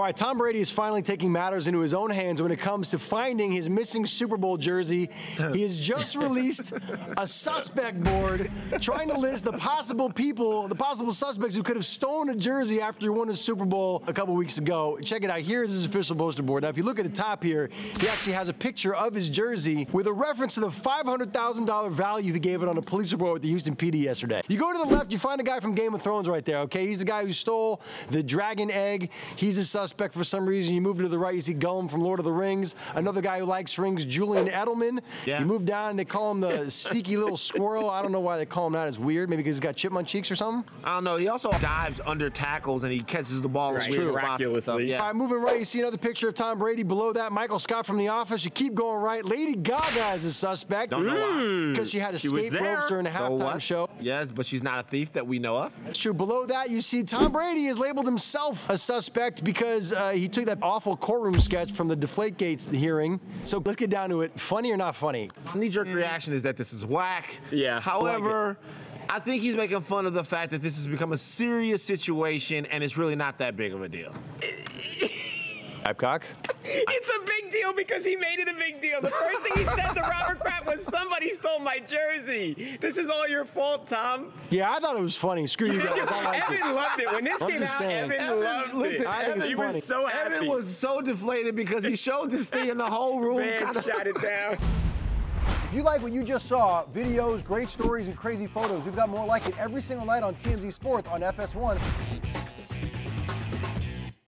All right, Tom Brady is finally taking matters into his own hands when it comes to finding his missing Super Bowl jersey. He has just released a suspect board trying to list the possible people, the possible suspects who could have stolen a jersey after he won the Super Bowl a couple weeks ago. Check it out. Here's his official poster board. Now, if you look at the top here, he actually has a picture of his jersey with a reference to the $500,000 value he gave it on a police report with the Houston PD yesterday. You go to the left, you find a guy from Game of Thrones right there, okay? He's the guy who stole the dragon egg. He's a suspect for some reason. You move to the right, you see Gollum from Lord of the Rings. Another guy who likes rings, Julian Edelman. Yeah. You move down, they call him the sneaky little squirrel. I don't know why they call him that. It's weird. Maybe because he's got chipmunk cheeks or something. I don't know. He also dives under tackles and he catches the ball Right, in weird spots and miraculously. Yeah. All right, moving right, you see another picture of Tom Brady. Below that, Michael Scott from The Office. You keep going right. Lady Gaga is a suspect. Don't know why. Hmm. Because she had She escape there. ropes during the halftime what? show. Yes, but she's not a thief that we know of. That's true. Below that, you see Tom Brady has labeled himself a suspect because uh, he took that awful courtroom sketch from the Deflategate hearing. So let's get down to it. Funny or not funny? Knee-jerk reaction is that this is whack. Yeah, I However, I think he's making fun of the fact that this has become a serious situation and it's really not that big of a deal. Babcock? It's a big deal because he made it a big deal. The first thing he said to Robert Kraft was, "Somebody stole my jersey. This is all your fault, Tom." Yeah, I thought it was funny. Screw you guys. I liked it. Evan loved it when this I'm came out. saying. Evan, Evan, loved listen, it. I think it's he was so happy. Evan was so deflated because he showed this thing in the whole room. Man kinda- shot it down. If you like what you just saw, videos, great stories, and crazy photos, we've got more like it every single night on TMZ Sports on FS1.